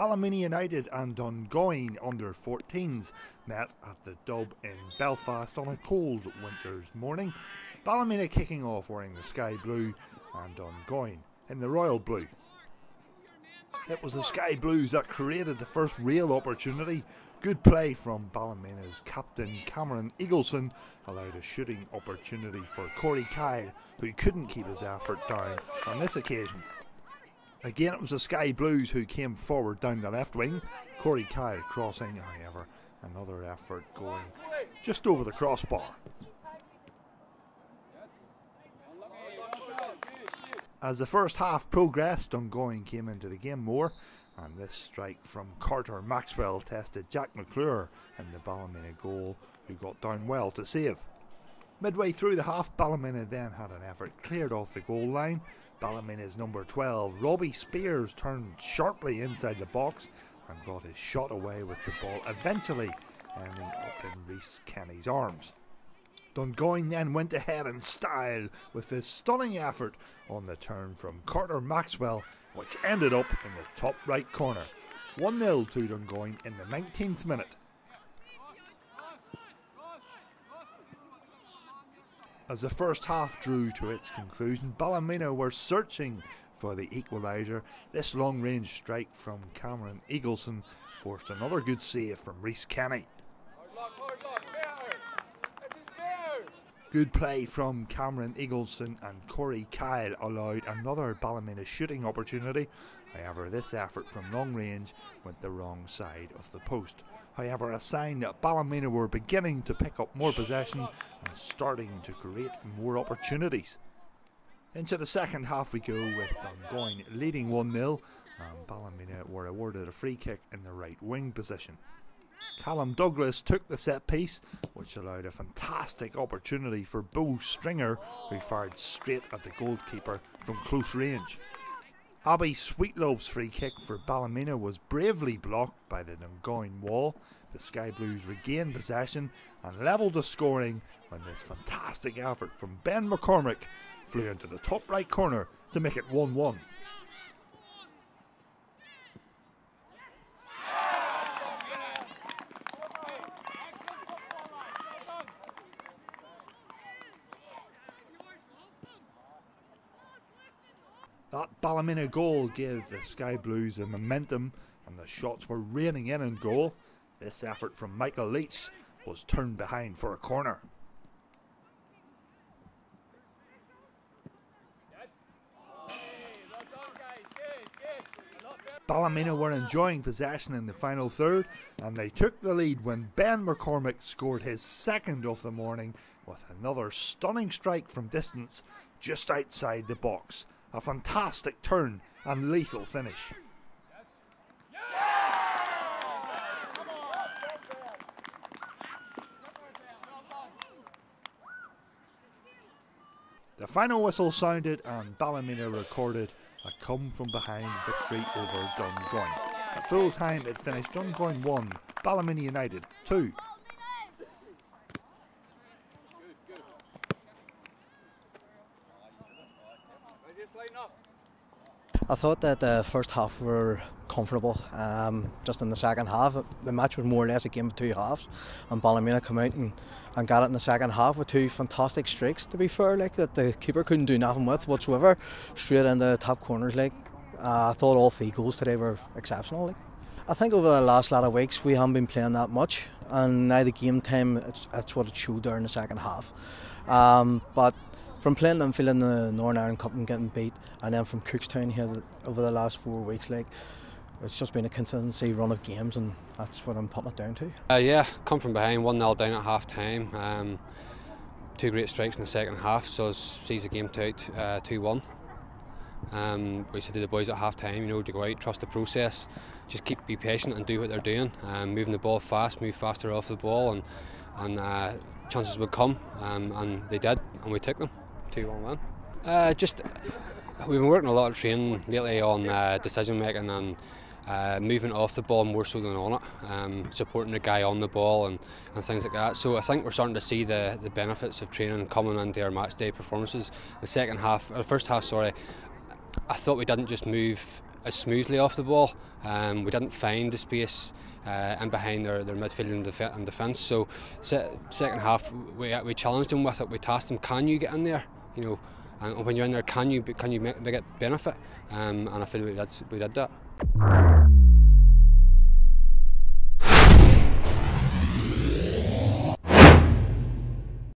Ballymena United and Dungoyne under 14s met at the Dub in Belfast on a cold winter's morning. Ballymena kicking off wearing the sky blue and Dungoyne in the royal blue. It was the Sky Blues that created the first real opportunity. Good play from Ballymena's captain Cameron Eagleson allowed a shooting opportunity for Corey Kyle, who couldn't keep his effort down on this occasion. Again, it was the Sky Blues who came forward down the left wing. Corey Kyle crossing, however, another effort going just over the crossbar. As the first half progressed, Dungoyne came into the game more, and this strike from Carter Maxwell tested Jack McClure in the Ballymena goal, who got down well to save. Midway through the half, Ballymena then had an effort cleared off the goal line. Ballymena's number 12, Robbie Spears, turned sharply inside the box and got his shot away with the ball, eventually ending up in Reese Kenny's arms. Dungoyne then went ahead in style with this stunning effort on the turn from Carter Maxwell, which ended up in the top right corner. 1 0 to Dungoyne in the 19th minute. As the first half drew to its conclusion, Ballymena were searching for the equaliser. This long range strike from Cameron Eagleson forced another good save from Reese Kenny. Good play from Cameron Eagleson and Corey Kyle allowed another Ballymena shooting opportunity. However, this effort from long range went the wrong side of the post. However, a sign that Ballymena were beginning to pick up more possession and starting to create more opportunities. Into the second half we go with Dungoyne leading 1 0 and Ballymena were awarded a free kick in the right wing position. Callum Douglas took the set piece, which allowed a fantastic opportunity for Bo Stringer, who fired straight at the goalkeeper from close range. Abby Sweetlove's free kick for Ballymena was bravely blocked by the Dungoyne wall. The Sky Blues regained possession and levelled the scoring when this fantastic effort from Ben McCormick flew into the top right corner to make it 1 1. That Ballymena goal gave the Sky Blues a momentum and the shots were raining in on goal. This effort from Michael Leach was turned behind for a corner. Ballymena were enjoying possession in the final third and they took the lead when Ben McCormick scored his second of the morning with another stunning strike from distance just outside the box. A fantastic turn and lethal finish. The final whistle sounded and Ballymena recorded a come from behind victory over Dungoyne. At full time it finished Dungoyne 1, Ballymena United 2. I thought that the first half were comfortable. Um, just in the second half, the match was more or less a game of two halves, and Ballymena come out and, and got it in the second half with two fantastic streaks. To be fair, like that the keeper couldn't do nothing with whatsoever, straight in the top corners. Like uh, I thought all three goals today were exceptional. Like. I think over the last lot of weeks we haven't been playing that much, and now the game time it's, it's what it showed in the second half. Um, but from playing and feeling the Northern Ireland Cup and getting beat, and then from Cookstown here over the last four weeks, like it's just been a consistency run of games, and that's what I'm putting it down to. Uh, yeah, come from behind, 1 0 down at half time. Um, two great strikes in the second half, so sees the game to out 2 uh, 1. Um, we said to the boys at half time, you know, to go out, trust the process, just keep be patient and do what they're doing, um, moving the ball fast, move faster off the ball, and and uh, chances would come, um, and they did, and we took them. 2 1 win. Uh, just we've been working a lot of training lately on uh, decision making and uh, movement off the ball more so than on it, um, supporting the guy on the ball and, and things like that. So I think we're starting to see the, the benefits of training coming into our match day performances. The second half, the first half, sorry, I thought we didn't just move as smoothly off the ball. Um, we didn't find the space uh, in behind their, their midfield and, def- and defence. So se- second half we, we challenged them with it. We tasked them, can you get in there? You know, and when you're in there, can you can you make, it benefit? Um, and I feel we did, we did that.